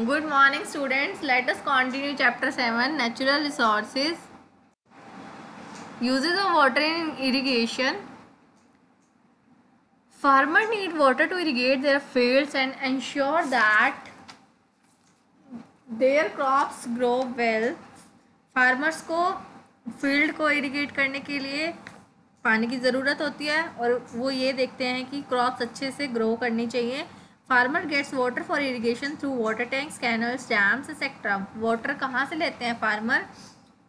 Good morning students let us continue chapter seven natural resources uses of water in irrigation farmer need water to irrigate their field and ensure that their crops grow well farmers को field को irrigate करने के लिए पानी की ज़रूरत होती है और वो ये देखते हैं कि क्रॉप्स अच्छे से ग्रो करनी चाहिए। Farmer gets water for irrigation through water tanks canals dams etcetera water कहाँ से लेते हैं फार्मर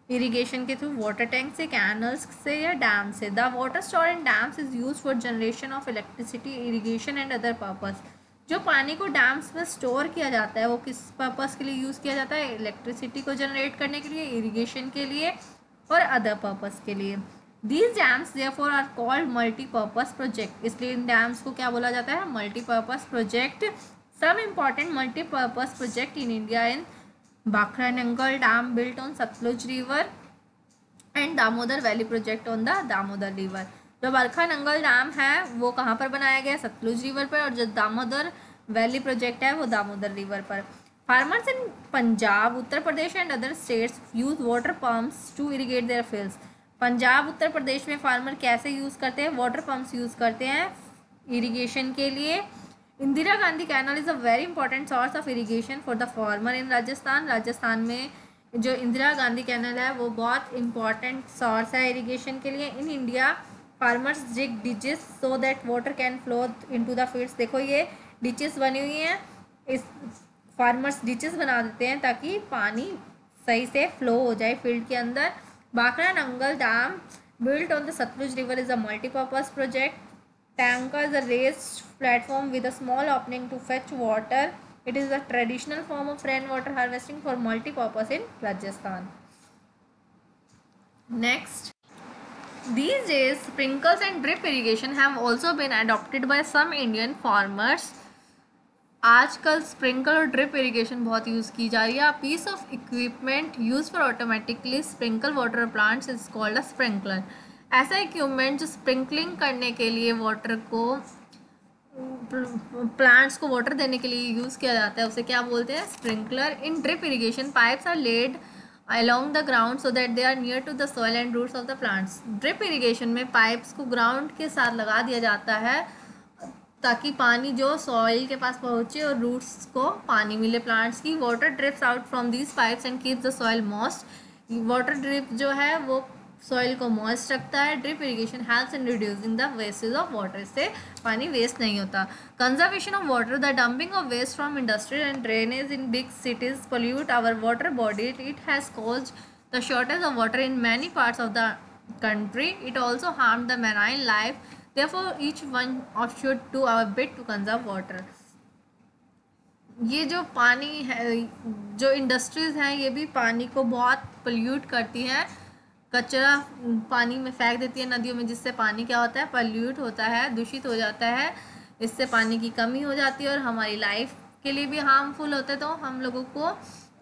इरीगेशन के थ्रू वाटर टैंक से कैनल्स से या डैम से. The water store in dams is use for generation of electricity irrigation and other purpose जो पानी को डैम्स में स्टोर किया जाता है, वो किस पर्पज़ के लिए यूज़ किया जाता है? इलेक्ट्रिसिटी को जनरेट करने के लिए इरीगेशन के लिए और अदर पर्पज़ के लिए. These dams therefore are called multipurpose project इसलिए इन डैम्स को क्या बोला जाता है? Multipurpose project some important multipurpose project in India in Bhakra Nangal dam built on Sutlej river and Damodar valley project on the Damodar river जो बरखा Nangal dam है, वो कहाँ पर बनाया गया सतलुज रिवर पर और जो दामोदर वैली प्रोजेक्ट है, वो दामोदर रिवर पर। Farmers in Punjab Uttar Pradesh and other states use water pumps to irrigate their fields Punjab, Uttar Pradesh में फार्मर कैसे यूज़ करते हैं? वाटर पम्प्स यूज़ करते हैं इरीगेशन के लिए। Indira Gandhi canal is a very important source of irrigation for the farmer in Rajasthan Rajasthan में जो इंदिरा गांधी कैनल है, वो बहुत इंपॉर्टेंट सोर्स है इरीगेशन के लिए। In India farmers dig ditches so that water can flow in the fields देखो ये डिचेस बनी हुई हैं। इस फार्मर्स डिचेस बना देते हैं ताकि पानी सही से फ्लो हो जाए फ़ील्ड के अंदर। Bakra Nangal Dam, built on the Satluj River, is a multi-purpose project. Tanka is a raised platform with a small opening to fetch water. It is a traditional form of rainwater harvesting for multi-purpose in Rajasthan. Next. These days, sprinkles and drip irrigation have also been adopted by some Indian farmers. आजकल sprinkle और drip irrigation बहुत use की जा रही है। Piece of equipment use for automatically sprinkle water plants is called a sprinkler ऐसा equipment जो sprinkling करने के लिए वाटर को प्लांट्स को वाटर देने के लिए यूज़ किया जाता है, उसे क्या बोलते हैं? Sprinkler in drip irrigation pipes are laid along the ground so that they are near to the soil and roots of the plants. Drip irrigation में पाइप्स को ग्राउंड के साथ लगा दिया जाता है। ताकि पानी जो सॉइल के पास पहुँचे और रूट्स को पानी मिले प्लांट्स की water drips out from these pipes and keep the soil moist water drip जो है वो सॉइल को मॉइस्ट रखता है। Drip irrigation helps in reducing the wastage of water इससे पानी वेस्ट नहीं होता। Conservation of water the dumping of waste from industrial and drainage in big cities pollute our water body it has cause the shortage of water in many parts of the country. It also harmed the marine life. Therefore, each one should do our bit to conserve water. ये जो पानी है, जो industries हैं, ये भी पानी को बहुत पल्यूट करती हैं। कचरा पानी में फेंक देती है नदियों में, जिससे पानी क्या होता है? पल्यूट होता है, दूषित हो जाता है। इससे पानी की कमी हो जाती है और हमारी लाइफ के लिए भी हार्मफुल होते तो हम लोगों को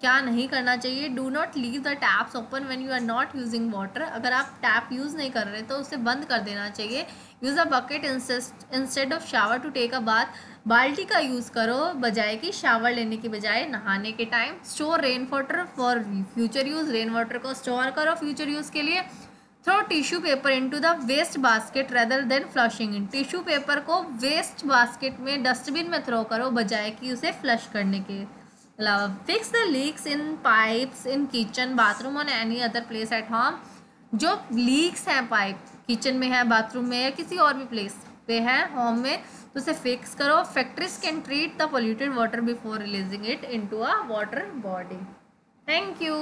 क्या नहीं करना चाहिए? Do not leave the taps open when you are not using water अगर आप टैप यूज़ नहीं कर रहे तो उसे बंद कर देना चाहिए। Use a bucket instead of shower to take a bath बाल्टी का यूज़ करो बजाय कि शावर लेने की बजाय नहाने के time store rain water for future use rain water को स्टोर करो फ्यूचर यूज़ के लिए. Throw tissue paper into the waste basket rather than flushing in tissue paper को वेस्ट बास्केट में डस्टबिन में थ्रो करो बजाय कि उसे फ्लश करने के। Fix the leaks in pipes in kitchen bathroom और any other place at home जो लीक्स हैं पाइप किचन में है बाथरूम में या किसी और भी प्लेस पे है होम में तो उसे फिक्स करो। Factories can treat the polluted water before releasing it into a water body thank you